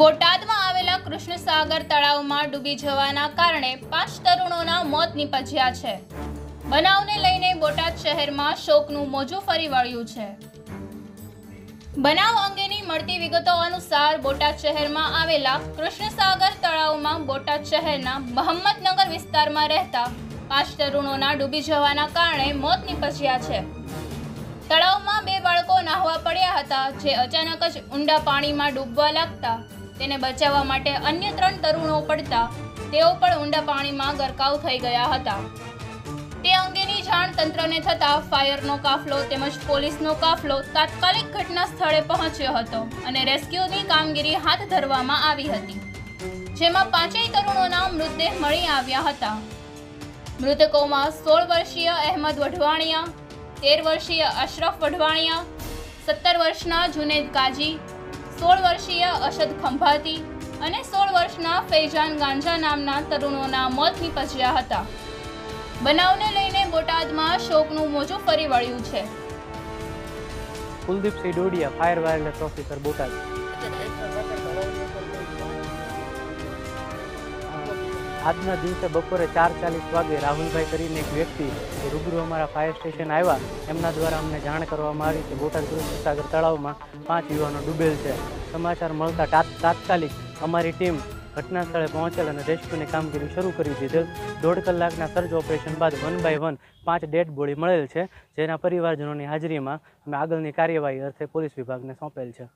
બોટાદમાં આવેલા કૃષ્ણસાગર તળાવમાં ડૂબી જવાના કારણે પાંચ તરુણોના મોત નીપજ્યા છે. બનાવને લઈને બોટાદ શહેરમાં શોકનું મોજું ફરી વળ્યું છે. બનાવ અંગેની મળતી વિગતો અનુસાર બોટાદ શહેરમાં આવેલા કૃષ્ણસાગર તળાવમાં બોટાદ શહેરના મહમ્મદનગર વિસ્તારમાં રહેતા પાંચ તરુણોના ડૂબી જવાના કારણે મોત નીપજ્યા છે. તળાવમાં બે બાળકો નાહવા પડ્યા હતા, જે અચાનક જ ઊંડા પાણીમાં ડૂબવા લાગતા તેને બચાવવા માટે અન્ય ત્રણ તરુણો પડતા તેઓ પણ ઊંડા પાણીમાં ગરકાવ થઈ ગયા હતા. તે અંગેની જાણ તંત્રને થતાં ફાયરનો કાફલો તેમજ પોલીસનો કાફલો તાત્કાલિક ઘટના સ્થળે પહોંચ્યો હતો અને રેસ્ક્યુની કામગીરી હાથ ધરવામાં આવી હતી, જેમાં પાંચેય તરુણોના મૃતદેહ મળી આવ્યા હતા. મૃતકોમાં સોળ વર્ષીય અહેમદ વઢવાણિયા, તેર વર્ષીય અશરફ વઢવાણિયા, સત્તર વર્ષના જુનેદ કાજી સોળ વર્ષીય અશદ ખંભાતી અને સોળ વર્ષના ફૈજાન ગાંજા નામના તરુણોના મોત નીપજ્યા હતા. બનાવને લઈને બોટાદમાં શોકનું મોજું ફરી વળ્યું છે. Kuldeepsinh Dodiya fire wireless officer Botad. આજના દિવસે બપોરે ચાર ચાલીસ વાગે રાહુલભાઈ કરીને એક વ્યક્તિ રૂબરૂ અમારા ફાયર સ્ટેશન આવ્યા. એમના દ્વારા અમને જાણ કરવામાં આવી કે બોટાદ કૃષ્ણસાગર તળાવમાં પાંચ યુવાનો ડૂબેલ છે. સમાચાર મળતા તાત્કાલિક અમારી ટીમ ઘટના સ્થળે પહોંચેલ અને રેસ્ક્યુની કામગીરી શરૂ કરી દીધેલ. દોઢ કલાકના સર્ચ ઓપરેશન બાદ વન બાય વન પાંચ ડેડ બોડી મળેલ છે, જેના પરિવારજનોની હાજરીમાં અમે આગળની કાર્યવાહી અર્થે પોલીસ વિભાગને સોંપેલ છે.